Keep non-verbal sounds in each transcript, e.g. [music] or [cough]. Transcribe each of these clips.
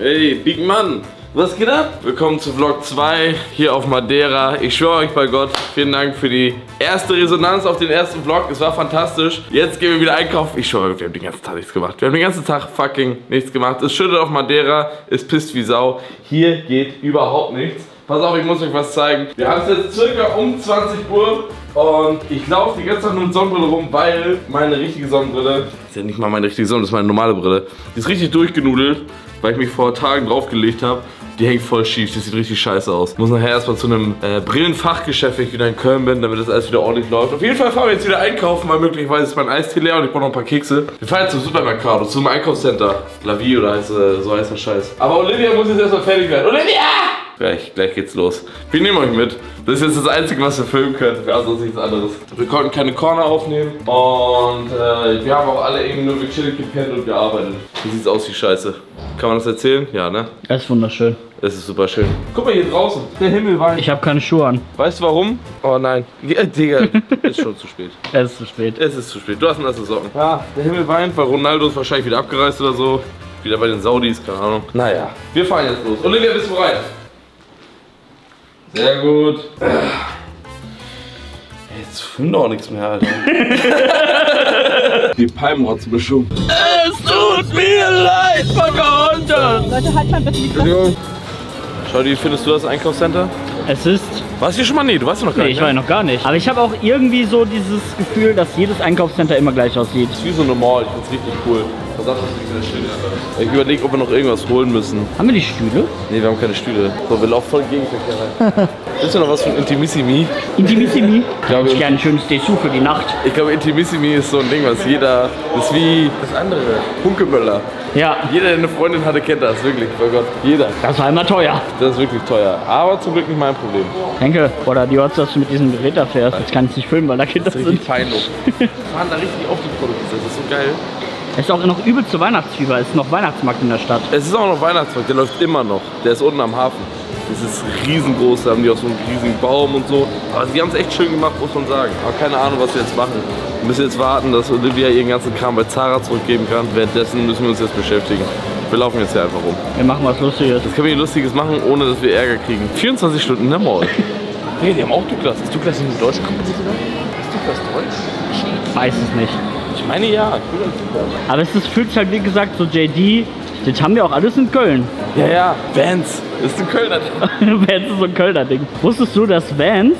Hey, Big Mann, was geht ab? Willkommen zu Vlog 2 hier auf Madeira. Ich schwöre euch bei Gott, vielen Dank für die erste Resonanz auf den ersten Vlog. Es war fantastisch. Jetzt gehen wir wieder einkaufen. Ich schwöre, wir haben den ganzen Tag nichts gemacht. Wir haben den ganzen Tag fucking nichts gemacht. Es schüttet auf Madeira, es pisst wie Sau. Hier geht überhaupt nichts. Pass auf, ich muss euch was zeigen. Wir haben es jetzt circa um 20 Uhr und ich laufe die ganze Zeit nur mit Sonnenbrille rum, weil meine richtige Sonnenbrille, ist ja nicht mal meine richtige Sonnenbrille, das ist meine normale Brille, die ist richtig durchgenudelt, weil ich mich vor Tagen draufgelegt habe. Die hängt voll schief, das sieht richtig scheiße aus. Muss nachher erstmal zu einem äh, Brillenfachgeschäft, wenn ich wieder in Köln bin, damit das alles wieder ordentlich läuft. Auf jeden Fall fahren wir jetzt wieder einkaufen, weil möglicherweise ist mein Eistee leer und ich brauche noch ein paar Kekse. Wir fahren jetzt zum Supermercado, zum Einkaufscenter. La Vie oder heißt, äh, so heißt der Scheiß. Aber Olivia muss jetzt erstmal fertig werden. Olivia! Gleich, gleich geht's los. Wir nehmen euch mit. Das ist jetzt das Einzige, was wir filmen können. Wir haben sonst nichts anderes. Wir konnten keine Corner aufnehmen und äh, wir haben auch alle eben nur gechillt, gepennt und gearbeitet. Wie sieht's aus, wie Scheiße? Kann man das erzählen? Ja, ne? Das ist wunderschön. Es ist super schön. Guck mal hier draußen. Der Himmel weint. Ich habe keine Schuhe an. Weißt du warum? Oh nein. [laughs] Ja, Digga, [laughs] ist schon zu spät. Es ist zu spät. Es ist zu spät. Du hast nasse Socken. Ja, der Himmel weint, weil Ronaldo ist wahrscheinlich wieder abgereist oder so. Wieder bei den Saudis, keine Ahnung. Naja, wir fahren jetzt los. Olivia, bist du bereit? Sehr gut. Jetzt filmt doch nichts mehr, Alter. Die Palmrotzmischung. Es tut mir leid, Pocahontas! Leute, halt mal bitte die Klappe. Schau, wie findest du das Einkaufscenter? Es ist. Warst du hier schon mal? Nee, du warst noch gar Nee, nicht. ich war ja noch gar nicht. Aber ich habe auch irgendwie so dieses Gefühl, dass jedes Einkaufscenter immer gleich aussieht. Das ist wie so eine Mall, ich find's richtig cool. Pass auf, Stühle. Ich überlege, ob wir noch irgendwas holen müssen. Haben wir die Stühle? Nee, wir haben keine Stühle. So, wir laufen voll Gegenverkehr rein. [laughs] Willst du noch was von Intimissimi? Intimissimi? Ich glaube, Ich gerne ein schönes Dessous für die Nacht. ich glaube, Intimissimi ist so ein Ding, was jeder. Das ist wie das andere. Hunkemöller. Ja, Jeder, der eine Freundin hatte, kennt das. Wirklich, bei Gott. Jeder. das war immer teuer. Das ist wirklich teuer. Aber zum Glück nicht mein Problem. Danke. Oder die Orts, dass du mit diesem Gerät da fährst. Jetzt kann ich nicht filmen, weil da Kinder Das ist richtig sind. Wir [laughs] fahren da richtig auf die Produkte. Das ist so geil. Es ist auch noch übelste Weihnachtsfieber. Es ist noch Weihnachtsmarkt in der Stadt. Es ist auch noch Weihnachtsmarkt, der läuft immer noch. Der ist unten am Hafen. Das ist riesengroß, da haben die auch so einen riesigen Baum und so. Aber sie haben es echt schön gemacht, muss man sagen. Aber keine Ahnung, was wir jetzt machen. Wir müssen jetzt warten, dass Olivia ihren ganzen Kram bei Zara zurückgeben kann. Währenddessen müssen wir uns jetzt beschäftigen. Wir laufen jetzt hier einfach rum. Wir machen was Lustiges. Das können wir hier Lustiges machen, ohne dass wir Ärger kriegen. 24 Stunden in der Mall. [laughs] Nee, die haben auch Douglas. Ist Douglas eine deutsche Kompanie oder? Ist Douglas deutsch? Weiß es nicht. Ich meine ja. Aber es ist, fühlt sich halt wie gesagt so JD. Das haben wir auch alles in Köln. [laughs] Ja, ja. Vans. Ist ein Kölner. Vans ist so ein Kölner Ding. Wusstest du, dass Vans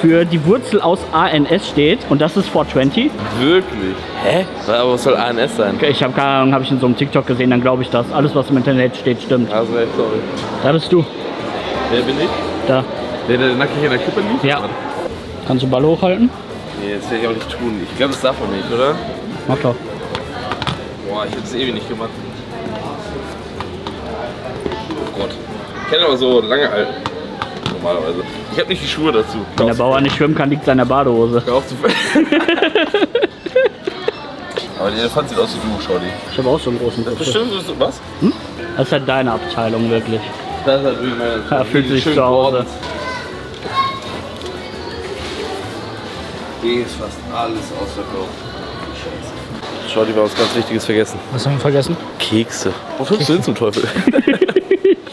für die Wurzel aus ANS steht und das ist 420? Wirklich? Hä? Aber was soll ANS sein? Okay, Ich habe keine Ahnung, habe ich in so einem TikTok gesehen, dann glaube ich das. Alles, was im Internet steht, stimmt. Also sorry. Da bist du. Wer bin ich? Da. Der, der nackig in der Kippe liegt? Ja. Kannst du Ball hochhalten? Nee, das werde ich auch nicht tun. Ich glaube, das darf man nicht, oder? Mach doch. Boah, ich habe das ewig nicht gemacht. Oh Gott. Ich kann aber so lange halten. Normalerweise. Ich habe nicht die Schuhe dazu. Wenn der Bauer nicht schwimmen kann, liegt seine Badehose. Hör auf zu [laughs] Aber der Elefant sieht aus wie du, schau die. Ich habe auch so einen großen Kopf. Bestimmt ist was? Das ist halt deine Abteilung, wirklich. Das ist halt wirklich meine. Ja, fühlt sich zu Hause. Hier ist fast alles ausverkauft. Scheiße. Schau, die war was ganz Wichtiges vergessen. Was haben wir vergessen? Kekse. Wo findest du hin zum Teufel? [laughs]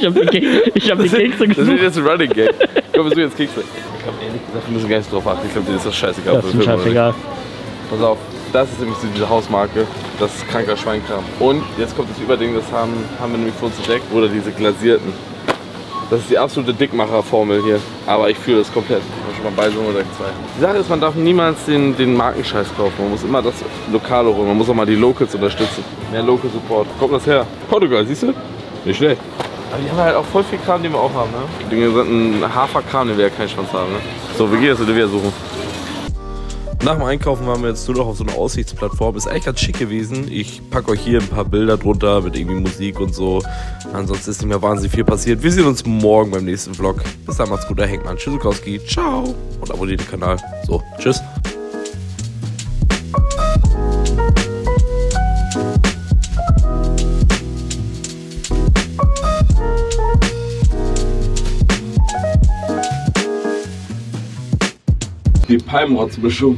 Ich habe die, Ke ich hab die Kekse Das wird gesucht. jetzt ein Running Game. [laughs] Komm, wir suchen jetzt Kekse. Ich glaube ehrlich gesagt, wir müssen gar nicht drauf achten. Ich glaube, dir ist das scheißegal. Das ist wir mir scheißegal. Pass auf, das ist nämlich so diese Hausmarke. Das ist kranker Schweinkram. Und jetzt kommt das Überding, das haben, haben wir nämlich für uns entdeckt. Oder diese glasierten. Das ist die absolute Dickmacher-Formel hier. Aber ich fühle das komplett. Schon mal bei so oder zwei. Die Sache ist, man darf niemals den, den Markenscheiß kaufen. Man muss immer das Lokale holen. Man muss auch mal die Locals unterstützen. Mehr Local Support. Kommt das her? Portugal, siehst du? Nicht schlecht. Aber die haben halt auch voll viel Kram, den wir auch haben, ne? Den gesamten Haferkram, den wir ja keinen Schwanz haben, ne? So, wir gehen jetzt Olivia suchen. Nach dem Einkaufen waren wir jetzt nur noch auf so einer Aussichtsplattform. Ist eigentlich ganz schick gewesen. Ich packe euch hier ein paar Bilder drunter mit irgendwie Musik und so. Ansonsten ist nicht mehr wahnsinnig viel passiert. Wir sehen uns morgen beim nächsten Vlog. Bis dann, macht's gut, der Henkmann. Tschüssikowski. Ciao. Und abonniert den Kanal. So, tschüss. Die Palmrotzmischung.